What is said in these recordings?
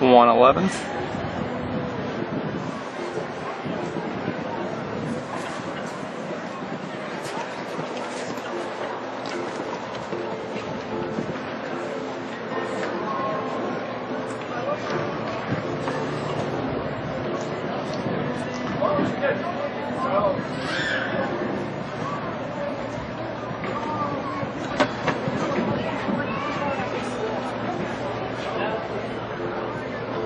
One eleven.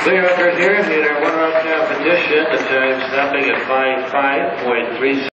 111. Clear record here in our one-round competition. The time stopping at 5.5.36.